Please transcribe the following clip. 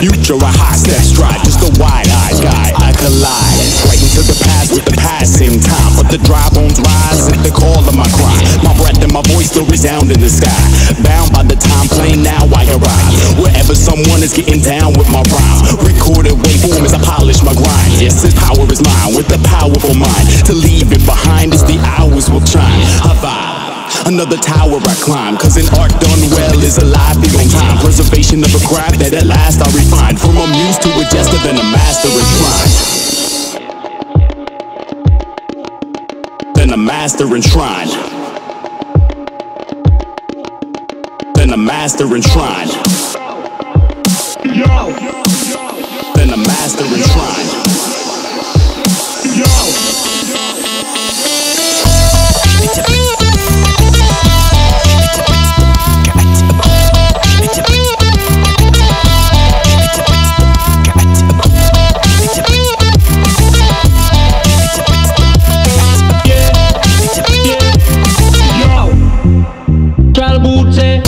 future a hot step drive Just a wide-eyed guy, I collide. Right into the past with the passing time But the dry bones rise at the call of my cry. My breath and my voice still resound in the sky. Bound by the time plane, now I arrive. Wherever someone is getting down with my rhyme. Recorded waveform as I polish my grind. Yes, this power is mine, with a powerful mind. To lead Another tower I climb, cause an art done well is alive beyond time. Preservation of a craft that at last I refine. From a muse to a jester, then a master enshrined. Then a master enshrined. Then a master enshrined. Then a master enshrined. Try